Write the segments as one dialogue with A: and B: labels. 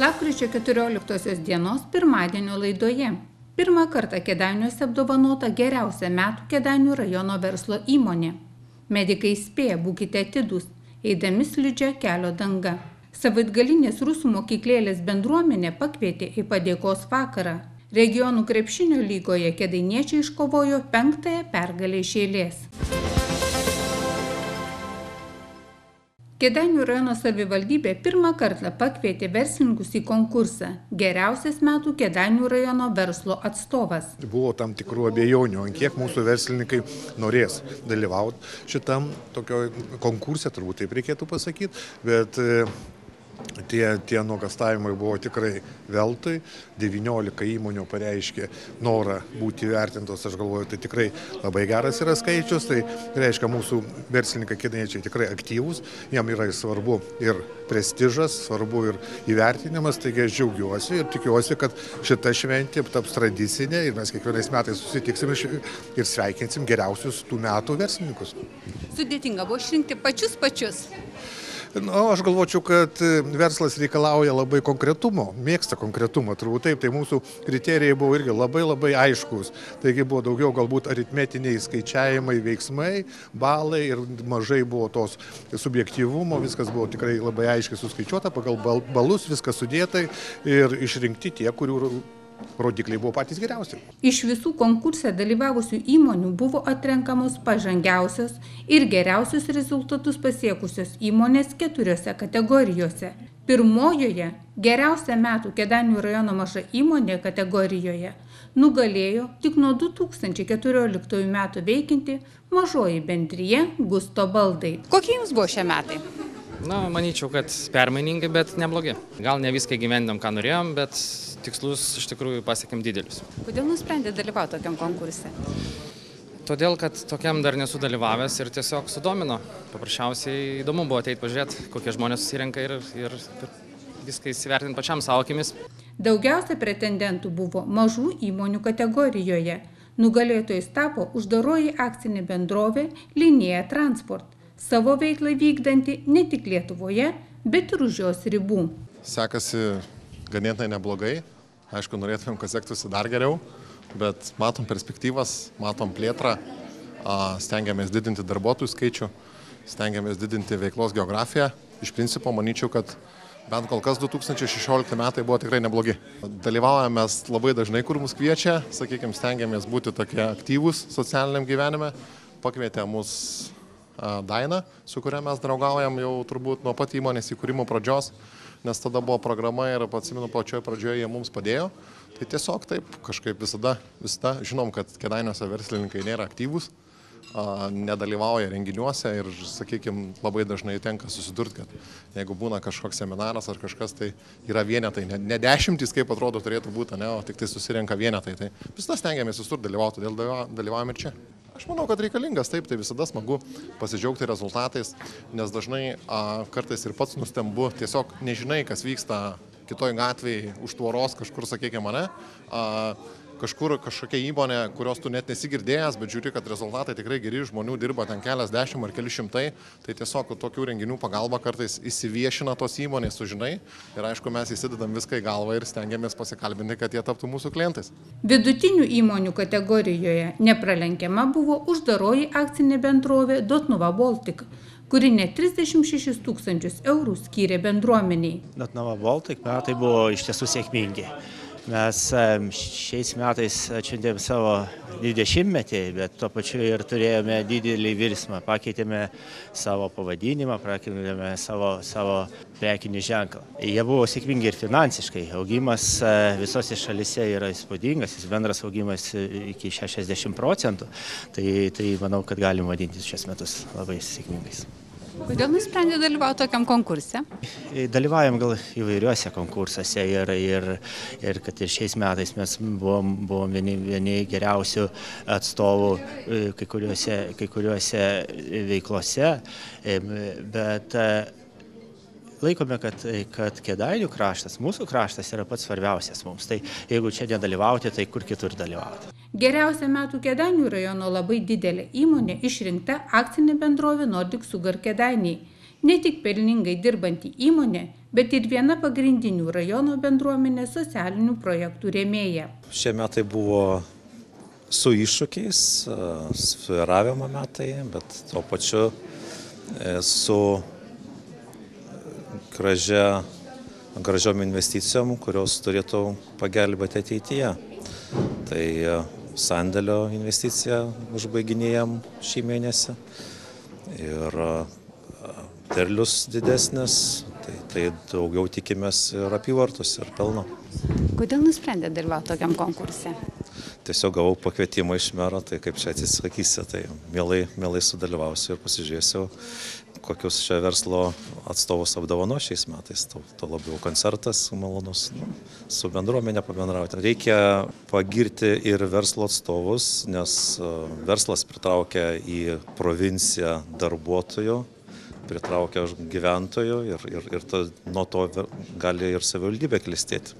A: Lapkričio 14 dienos pirmadienio laidoje. Pirmą kartą Kedainiuose apdovanota geriausia metų Kedainių rajono verslo įmonė. Medikai spėja, būkite atidus, eidami slidžią kelio dangą. Savaitgalinės rusų mokyklėlės bendruomenė pakvietė į padėkos vakarą. Regionų krepšinio lygoje kedainiečiai iškovojo penktąją pergalę iš eilės. Kėdainių rajono savivaldybė pirmą kartą pakvietė verslininkus į konkursą Geriausias metų Kėdainių rajono verslo atstovas.
B: Buvo tam tikrų abejonių, ant kiek mūsų verslininkai norės dalyvauti šitam tokio konkurse, turbūt taip reikėtų pasakyti, bet tie, tie nuogastavimai buvo tikrai veltui. 19 įmonių pareiškė norą būti vertintos, aš galvoju, tai tikrai labai geras yra skaičius. Tai reiškia, mūsų verslininkai kiniečiai tikrai aktyvūs, jam yra svarbu ir prestižas, svarbu ir įvertinimas, taigi aš džiaugiuosi ir tikiuosi, kad šita šventė taps tradicinė ir mes kiekvienais metais susitiksim ir sveikinsim geriausius tų metų verslininkus.
A: Sudėtinga buvo išrinkti pačius pačius.
B: Na, aš galvočiau, kad e, verslas reikalauja labai konkretumo, mėgsta konkretumą, turbūt taip, tai mūsų kriterijai buvo irgi labai labai aiškus. Taigi buvo daugiau galbūt aritmetiniai skaičiavimai, veiksmai, balai ir mažai buvo tos subjektyvumo, viskas buvo tikrai labai aiškiai suskaičiuota, pagal balus viskas sudėtai ir išrinkti tie, kurių rodikliai buvo patys geriausi.
A: Iš visų konkurse dalyvavusių įmonių buvo atrenkamos pažangiausios ir geriausius rezultatus pasiekusios įmonės keturiose kategorijose. Pirmojoje geriausia metų Kedanių rajono maža įmonė kategorijoje nugalėjo tik nuo 2014 metų veikinti mažoji bendryje Gusto baldai.
C: Kokie jums buvo šie metai?
D: Na, manyčiau, kad permainingi, bet neblogi. Gal ne viską gyvendom, ką norėjom, bet tikslus iš tikrųjų pasiekėm didelius.
C: Kodėl nusprendė dalyvauti tokiam konkurse?
D: Todėl, kad tokiam dar nesu dalyvavęs ir tiesiog sudomino. Paprasčiausiai įdomu buvo ateiti pažiūrėti, kokie žmonės susirenka ir, ir, viską įsivertinti pačiam savo akimis.
A: Daugiausia pretendentų buvo mažų įmonių kategorijoje. Nugalėtojais tapo uždaroji akcinė bendrovė Linija Transport, savo veiklą vykdanti ne tik Lietuvoje, bet ir už jos ribų.
E: Sekasi ganėtinai neblogai. Aišku, norėtumėm, kad sektųsi dar geriau, bet matom perspektyvas, matom plėtrą, stengiamės didinti darbuotojų skaičių, stengiamės didinti veiklos geografiją. Iš principo, manyčiau, kad bent kol kas 2016 metai buvo tikrai neblogi. Dalyvaujame mes labai dažnai, kur mus kviečia, sakykime, stengiamės būti tokie aktyvūs socialiniam gyvenime. Pakvietė mus Daina, su kuria mes draugaujam jau turbūt nuo pat įmonės įkūrimo pradžios nes tada buvo programa ir atsimenu, pačioje pradžioje jie mums padėjo. Tai tiesiog taip, kažkaip visada, visada žinom, kad kedainiuose verslininkai nėra aktyvūs, nedalyvauja renginiuose ir, sakykime, labai dažnai tenka susidurti, kad jeigu būna kažkoks seminaras ar kažkas, tai yra vienetai, ne, ne dešimtys, kaip atrodo turėtų būti, ne, o tik tai susirenka vienetai. Tai visada stengiamės visur dalyvauti, todėl dalyvaujame ir čia. Aš manau, kad reikalingas, taip, tai visada smagu pasidžiaugti rezultatais, nes dažnai a, kartais ir pats nustembu, tiesiog nežinai, kas vyksta kitoj gatvėje už tvoros kažkur, sakykime, mane. A, kažkur kažkokia įmonė, kurios tu net nesigirdėjęs, bet žiūri, kad rezultatai tikrai geri, žmonių dirba ten keliasdešimt ar keli šimtai, tai tiesiog tokių renginių pagalba kartais įsiviešina tos įmonės, sužinai ir aišku, mes įsidedam viską į galvą ir stengiamės pasikalbinti, kad jie taptų mūsų klientais.
A: Vidutinių įmonių kategorijoje nepralenkiama buvo uždaroji akcinė bendrovė Dotnuva Baltic kuri net 36 tūkstančius eurų skyrė bendruomeniai.
F: Dotnuva Baltic metai buvo iš tiesų sėkmingi. Mes šiais metais atšventėm savo 20-metį, bet tuo pačiu ir turėjome didelį virsmą. Pakeitėme savo pavadinimą, pakeitėme savo, savo prekinį ženklą. Jie buvo sėkmingi ir finansiškai. Augimas e, visose šalise yra įspūdingas, jis bendras augimas iki 60 procentų. Tai, tai manau, kad galim vadinti šios metus labai sėkmingais.
C: Kodėl nusprendė dalyvauti tokiam konkurse?
F: Dalyvaujam gal įvairiuose konkursuose ir, ir, ir kad ir šiais metais mes buvom, buvom vieni, vieni geriausių atstovų e, kai kuriuose, kai kuriuose veiklose, e, bet e, laikome, kad, kad Kedainių kraštas, mūsų kraštas yra pats svarbiausias mums. Tai jeigu čia nedalyvauti, tai kur kitur dalyvauti.
A: Geriausia metų Kedainių rajono labai didelė įmonė išrinkta akcinė bendrovė Nordic Sugar Kedainiai. Ne tik pelningai dirbanti įmonė, bet ir viena pagrindinių rajono bendruomenės socialinių projektų rėmėja.
G: Šie metai buvo su iššūkiais, sviravimo metai, bet tuo pačiu e, su gražia, gražiom investicijom, kurios turėtų pagelbėti ateityje. Tai e, sandėlio investiciją užbaiginėjom šį mėnesį ir e, derlius didesnis, tai, tai daugiau tikimės ir apyvartus, ir pelno.
C: Kodėl nusprendė dalyvauti tokiam konkurse?
G: Tiesiog gavau pakvietimą iš mero, tai kaip čia atsisakysi, tai mielai, mielai sudalyvausiu ir pasižiūrėsiu, kokius čia verslo atstovus apdovano šiais metais. To, to labiau koncertas malonus, nu, su bendruomenė pabendrauti. Reikia pagirti ir verslo atstovus, nes e, verslas pritraukia į provinciją darbuotojų pritraukia gyventojų ir, ir, ir ta, nuo to gali ir savivaldybė klistėti.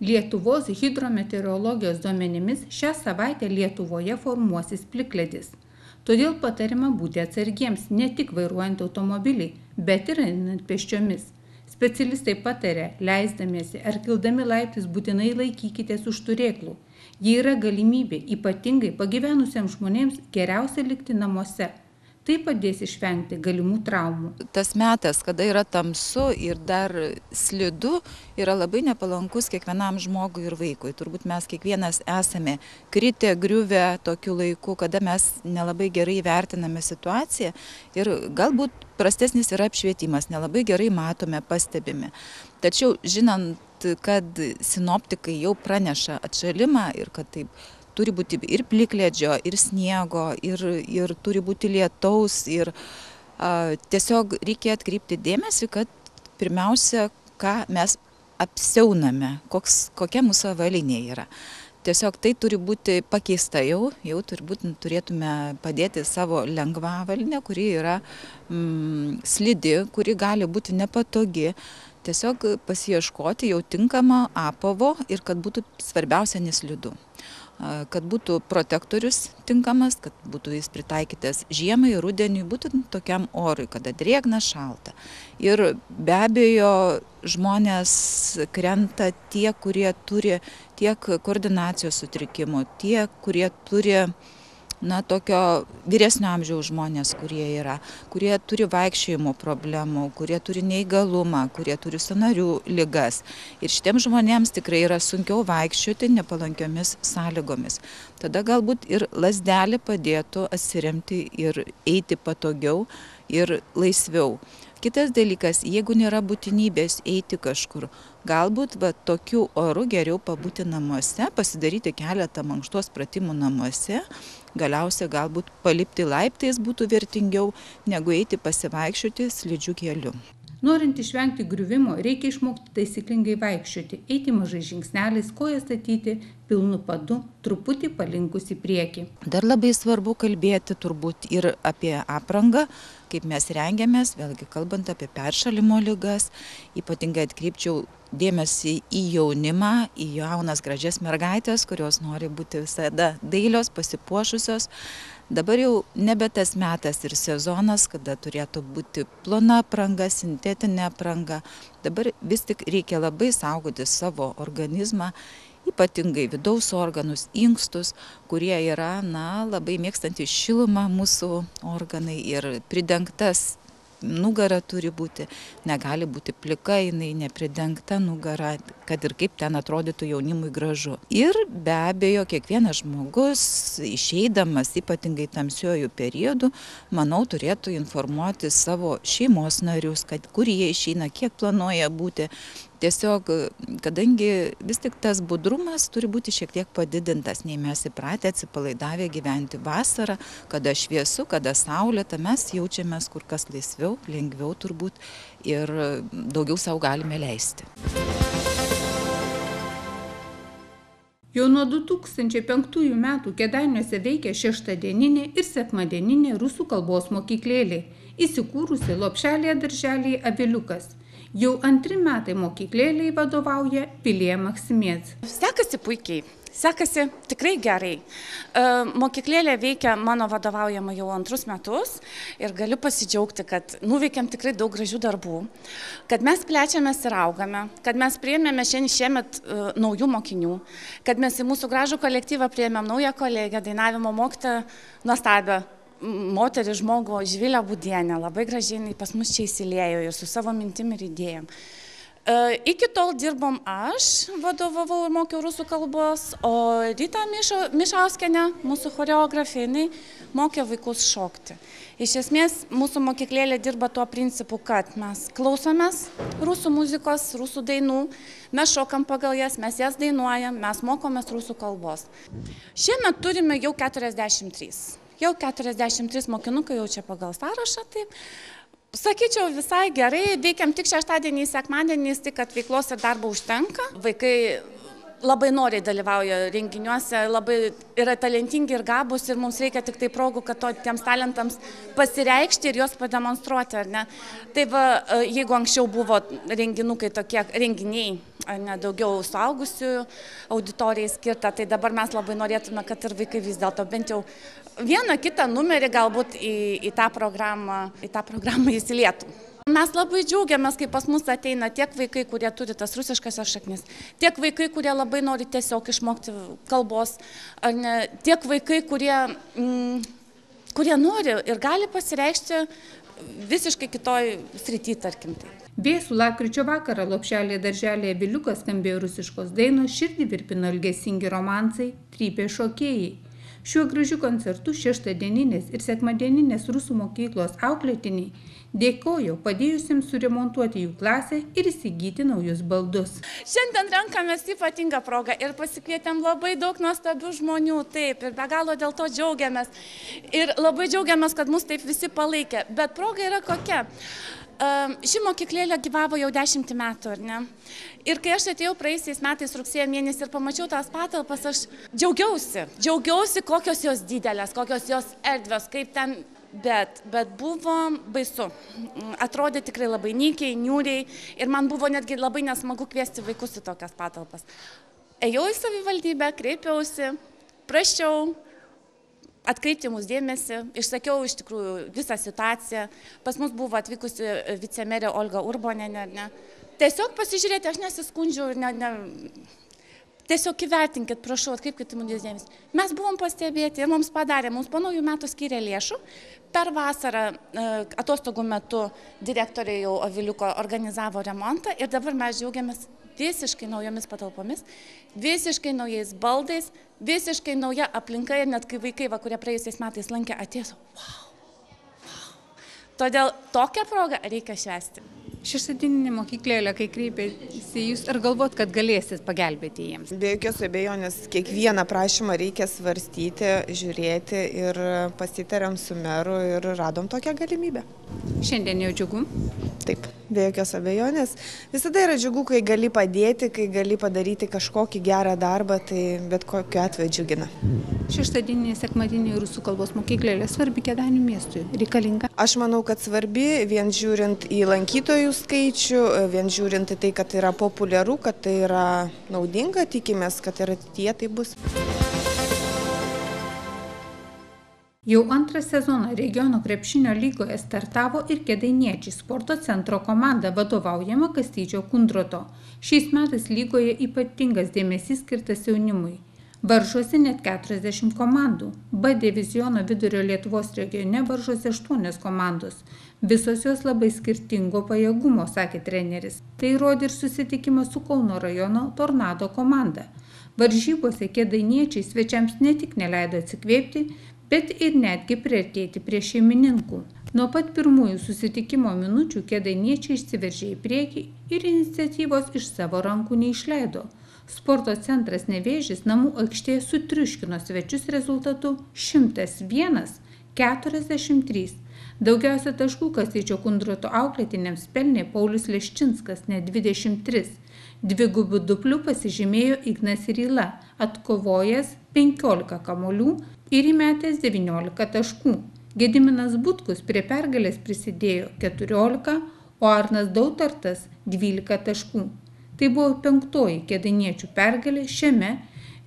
A: Lietuvos hidrometeorologijos duomenimis šią savaitę Lietuvoje formuosis plikledis. Todėl patarima būti atsargiems ne tik vairuojant automobilį, bet ir einant pėsčiomis. Specialistai patarė, leisdamiesi ar kildami laiptis būtinai laikykitės už turėklų jei yra galimybė ypatingai pagyvenusiems žmonėms geriausia likti namuose tai padės išvengti galimų traumų.
H: Tas metas kada yra tamsu ir dar slidu yra labai nepalankus kiekvienam žmogui ir vaikui. Turbūt mes kiekvienas esame kritę griuvę tokiu laiku kada mes nelabai gerai vertiname situaciją ir galbūt prastesnis yra apšvietimas nelabai gerai matome pastebime. Tačiau žinant kad sinoptikai jau praneša atšalimą ir kad taip turi būti ir plikledžio, ir sniego, ir, ir turi būti lietaus. Ir a, tiesiog reikia atkreipti dėmesį, kad pirmiausia, ką mes apsiauname, koks, kokia mūsų avalinė yra. Tiesiog tai turi būti pakeista jau, jau turbūt turėtume padėti savo lengvą avalinę, kuri yra mm, slidi, kuri gali būti nepatogi. Tiesiog pasieškoti jau tinkamą apavo ir kad būtų svarbiausia neslidu kad būtų protektorius tinkamas, kad būtų jis pritaikytas žiemai, rudeniui, būtent tokiam orui, kada drėgna, šalta. Ir be abejo, žmonės krenta tie, kurie turi tiek koordinacijos sutrikimų, tie, kurie turi uh, na tokio vyresnio amžiaus žmonės kurie yra kurie turi vaikščiojimo problemų kurie turi neįgalumą kurie turi sąnarių ligas. Ir šitiems žmonėms tikrai yra sunkiau vaikščioti nepalankiomis sąlygomis. Tada galbūt ir lazdelė padėtų atsiremti ir eiti patogiau ir laisviau. Kitas dalykas jeigu nėra būtinybės eiti kažkur galbūt va tokiu oru geriau pabūti namuose pasidaryti keletą mankštos pratimų namuose. Galiausia galbūt palipti laiptais būtų vertingiau negu eiti pasivaikščioti slidžiu keliu
A: norint išvengti griuvimo reikia išmokti taisyklingai vaikščioti eiti mažais žingsneliais kojas statyti pilnu padu truputį palinkus į priekį.
H: Dar labai svarbu kalbėti turbūt ir apie aprangą kaip mes rengiamės vėlgi kalbant apie peršalimo ligas. Ypatingai atkreipčiau dėmesį į jaunimą į jaunas gražias mergaites kurios nori būti visada dailios pasipuošusios dabar jau nebe tas metas ir sezonas kada turėtų būti plona apranga sintetinė apranga. Dabar vis tik reikia labai saugoti savo organizmą ypatingai vidaus organus inkstus kurie yra na labai mėgstantys šilumą mūsų organai ir pridengtas nugara turi būti negali būti plika jinai nepridengta nugara kad ir kaip ten atrodytų jaunimui gražu. Ir be abejo kiekvienas žmogus išeidamas ypatingai tamsiuoju periodu manau turėtų informuoti savo šeimos narius kad kur jie išeina kiek planuoja būti tiesiog kadangi vis tik tas budrumas turi būti šiek tiek padidintas nei mes įpratę atsipalaidavę gyventi vasarą kada šviesu kada saulėta mes jaučiamės kur kas laisviau lengviau turbūt ir daugiau sau galime leisti
A: Jau nuo 2005 metų Kedainiuose veikia šeštadieninė ir sekmadieninė rusų kalbos mokyklėlė, įsikūrusi Lopšelėje darželėje Aviliukas. Jau antri metai mokyklėliai vadovauja Pilie Maksimėts.
I: Sekasi puikiai. sekasi tikrai gerai. E, mokyklėlė veikia mano vadovaujama jau antrus metus ir galiu pasidžiaugti, kad nuveikėm tikrai daug gražių darbų, kad mes plečiamės ir augame, kad mes priėmėme šiandien šiemet uh, naujų mokinių, kad mes į mūsų gražų kolektyvą priėmėm naują kolegę, dainavimo mokytą nuostabią moterį žmogų Žvilę Budienę, labai gražiai pas mus čia įsilėjo ir su savo mintim ir idėjom. E, iki tol dirbom aš, vadovavau ir mokiau rusų kalbos, o Rita Mišauskenė, mūsų choreografė, jinai mokė vaikus šokti. Iš esmės, mūsų mokyklėlė dirba tuo principu, kad mes klausomės rusų muzikos, rusų dainų, mes šokam pagal jas, mes jas dainuojam, mes mokomės rusų kalbos. Šiemet turime jau 43. Jau 43 mokinukai jau čia pagal sąrašą, taip. Sakyčiau, visai gerai, veikiam tik šeštadieniais, sekmadieniais, tik kad veiklos ir darbo užtenka. Vaikai labai noriai dalyvauja renginiuose, labai yra talentingi ir gabus ir mums reikia tik tai progų, kad to, tiems talentams pasireikšti ir juos pademonstruoti, ar ne. Tai va, jeigu anksčiau buvo renginukai tokie renginiai, ne daugiau suaugusių auditorijai skirta, tai dabar mes labai norėtume, kad ir vaikai vis dėlto bent jau vieną kitą numerį galbūt į, į, tą, programą, į tą programą įsilietų. Mes labai džiaugiamės, kai pas mus ateina tiek vaikai, kurie turi tas rusiškasias šaknis, tiek vaikai, kurie labai nori tiesiog išmokti kalbos, ne, tiek vaikai, kurie, mm, kurie nori ir gali pasireikšti visiškai kitoj srity, tarkim. Tai.
A: Vėsų lapkričio vakarą lopšelėje darželėje Viliukas skambėjo rusiškos dainos, širdį virpino ilgesingi romansai, trypė šokėjai. Šiuo gražiu koncertu šeštadieninės ir sekmadieninės rusų mokyklos auklėtiniai dėkojo padėjusiems suremontuoti jų klasę ir įsigyti naujus baldus.
I: Šiandien renkamės ypatingą progą ir pasikvietėm labai daug nuostabių žmonių, taip, ir be galo dėl to džiaugiamės. Ir labai džiaugiamės, kad mus taip visi palaikė. Bet proga yra kokia. Ši mokyklėlė gyvavo jau dešimtį metų, ar ne? Ir kai aš atėjau praeisiais metais rugsėjo mėnesį ir pamačiau tas patalpas, aš džiaugiausi. Džiaugiausi, kokios jos didelės, kokios jos erdvės, kaip ten bet, bet buvo baisu. Atrodė tikrai labai nykiai, niūriai ir man buvo netgi labai nesmagu kviesti vaikus į tokias patalpas. Ejau į savivaldybę, kreipiausi, prašiau, atkreipti mūsų dėmesį, išsakiau iš tikrųjų visą situaciją. Pas mus buvo atvykusi vicemerė Olga Urbonenė. Ne. Tiesiog pasižiūrėti, aš nesiskundžiu ir ne, ne, tiesiog įvertinkit, prašau, atkreipkite mūsų dėmesį. Mes buvom pastebėti ir mums padarė, mums po naujų metų skyrė lėšų. Per vasarą e, atostogų metu direktorė jau Aviliuko organizavo remontą ir dabar mes džiaugiamės visiškai naujomis patalpomis, visiškai naujais baldais, visiškai nauja aplinka ir net kai vaikai, va, kurie praėjusiais metais lankė, atėjo, wow, wow. Todėl tokią progą reikia švesti.
C: Šeštadieninė mokyklėlė, kai kreipėsi jūs, ar galvot, kad galėsit pagelbėti jiems?
J: Be jokios abejonės, kiekvieną prašymą reikia svarstyti, žiūrėti ir pasitarėm su meru ir radom tokią galimybę.
C: Šiandien jau džiugu?
J: Taip, be jokios abejonės. Visada yra džiugu, kai gali padėti, kai gali padaryti kažkokį gerą darbą, tai bet kokiu atveju džiugina.
C: Šeštadieninė, sekmadieninė rusų kalbos mokyklėlė svarbi Kėdainių miestui, reikalinga?
J: Aš manau, kad svarbi, vien žiūrint į lankytojų skaičių, vien žiūrint į tai, kad yra populiaru, kad tai yra naudinga, tikimės, kad ir ateityje tai bus.
A: Jau antrą sezoną regiono krepšinio lygoje startavo ir Kedainiečiai sporto centro komanda vadovaujama Kastyčio Kundroto. Šiais metais lygoje ypatingas dėmesys skirtas jaunimui. Varžosi net 40 komandų. B diviziono vidurio Lietuvos regione varžosi 8 komandos. Visos jos labai skirtingo pajėgumo, sakė treneris. Tai rodė ir susitikimas su Kauno rajono Tornado komanda. Varžybose kėdainiečiai svečiams ne tik neleido atsikvėpti, bet ir netgi priartėti prie šeimininkų. Nuo pat pirmųjų susitikimo minučių kėdainiečiai išsiveržė į priekį ir iniciatyvos iš savo rankų neišleido. Sporto centras Nevėžys namų aikštėje sutriuškino svečius rezultatu 101-43. Daugiausia taškų kastyčio kundruoto auklėtiniams pelnė Paulius Leščinskas, net 23. Dvigubų duplių pasižymėjo Ignas Ryla, atkovojęs 15 kamolių ir įmetęs 19 taškų. Gediminas Butkus prie pergalės prisidėjo 14, o Arnas Dautartas 12 taškų. Tai buvo penktoji kėdainiečių pergalė šiame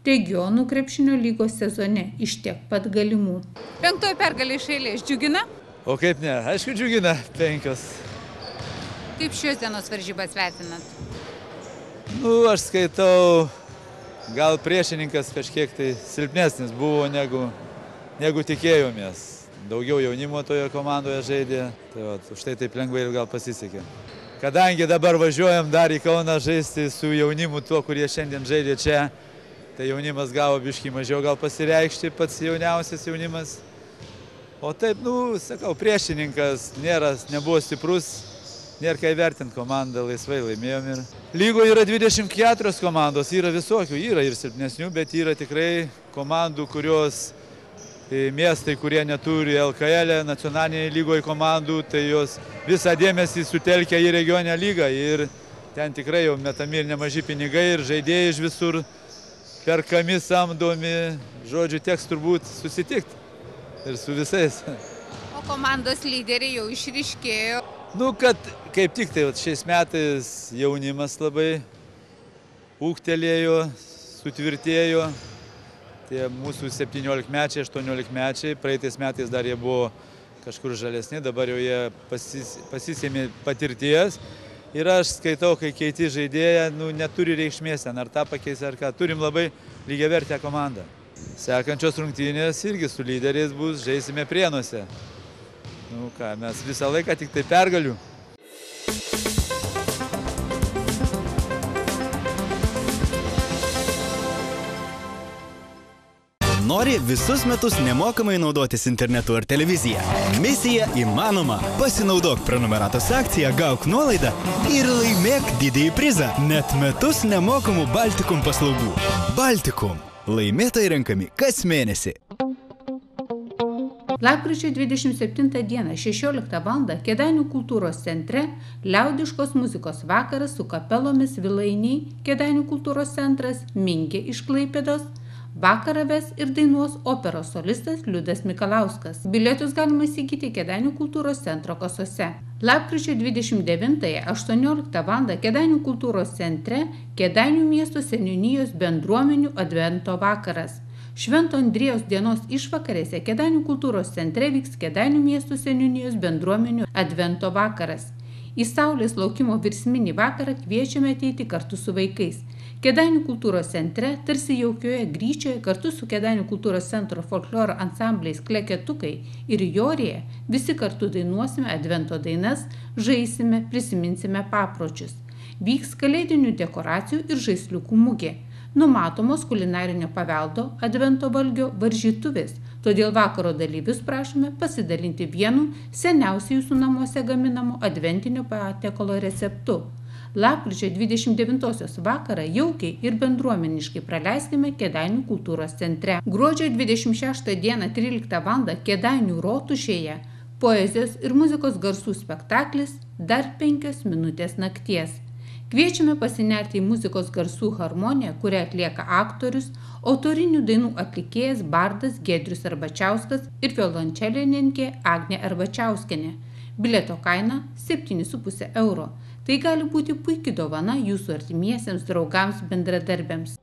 A: regionų krepšinio lygos sezone iš tiek pat galimų.
C: Penktoji pergalė iš eilės džiugina?
K: O kaip ne, aišku, džiugina penkios.
C: Kaip šios dienos varžybas vertinat?
K: Nu, aš skaitau, gal priešininkas kažkiek tai silpnesnis buvo negu, negu tikėjomės. Daugiau jaunimo toje komandoje žaidė, tai va, už tai taip lengvai ir gal pasisekė. Kadangi dabar važiuojam dar į Kauną žaisti su jaunimu tuo, kurie šiandien žaidė čia, tai jaunimas gavo biškai mažiau gal pasireikšti, pats jauniausias jaunimas. O taip, nu, sakau, priešininkas nėra, nebuvo stiprus, nėra ką įvertinti komandą, laisvai laimėjom ir. Lygoje yra 24 komandos, yra visokių, yra ir silpnesnių, bet yra tikrai komandų, kurios miestai, kurie neturi LKL, nacionalinėje lygoje komandų, tai jos visą dėmesį sutelkia į regionę lygą ir ten tikrai jau metami ir nemaži pinigai ir žaidėjai iš visur perkami, samdomi, žodžiu, teks turbūt susitikti ir su visais.
C: O komandos lyderiai jau išriškėjo.
K: Nu, kad kaip tik tai šiais metais jaunimas labai ūktelėjo, sutvirtėjo, tie mūsų 17-mečiai, 18-mečiai, praeitais metais dar jie buvo kažkur žalesni, dabar jau jie pasis, pasisėmė patirties. Ir aš skaitau, kai keiti žaidėją, nu, neturi reikšmės ten, ar tą pakeis, ar ką. Turim labai lygiavertę komandą. Sekančios rungtynės irgi su lyderiais bus, žaisime prienuose. Nu ką, mes visą laiką tik tai pergalių.
L: Nori visus metus nemokamai naudotis internetu ar televizija? Misija įmanoma. Pasinaudok prenumeratos akciją, gauk nuolaidą ir laimėk didįjį prizą. Net metus nemokamų Baltikum paslaugų. Baltikum. Laimėtojai renkami kas mėnesį.
A: Lapkričio 27 dieną 16 val. Kedainių kultūros centre liaudiškos muzikos vakaras su kapelomis Vilainiai, Kedainių kultūros centras, Mingė iš Klaipėdos, Vakarą ves ir dainuos operos solistas Liudas Mikalauskas. Bilietus galima įsigyti Kedainių kultūros centro kasose. Lapkričio 29-18 val. Kedainių kultūros centre Kedainių miesto seniūnijos bendruomenių advento vakaras. Švento Andriejos dienos išvakarėse Kedainių kultūros centre vyks Kedainių miesto seniūnijos bendruomenių advento vakaras. Į Saulės laukimo virsminį vakarą kviečiame ateiti kartu su vaikais. Kedainių kultūros centre, tarsi jaukioje gryčioje, kartu su Kedainių kultūros centro folkloro ansambliais Kleketukai ir Jorėje, visi kartu dainuosime advento dainas, žaisime, prisiminsime papročius. Vyks kalėdinių dekoracijų ir žaisliukų mugė. Numatomos kulinarinio paveldo advento valgio varžytuvės, todėl vakaro dalyvius prašome pasidalinti vienu seniausiai jūsų namuose gaminamu adventinio patiekalo receptu. Lapkričio 29-osios vakarą jaukiai ir bendruomeniškai praleiskime Kedainių kultūros centre. Gruodžio 26 dieną 13 val. Kedainių rotušėje poezijos ir muzikos garsų spektaklis Dar penkios minutės nakties. Kviečiame pasinerti į muzikos garsų harmoniją, kurią atlieka aktorius, autorinių dainų atlikėjas Bardas Gedrius Arbačiauskas ir violončelininkė Agnė Arbačiauskenė. Bileto kaina 7,5 euro. Tai gali būti puikia dovana jūsų artimiesiems draugams bendradarbiams.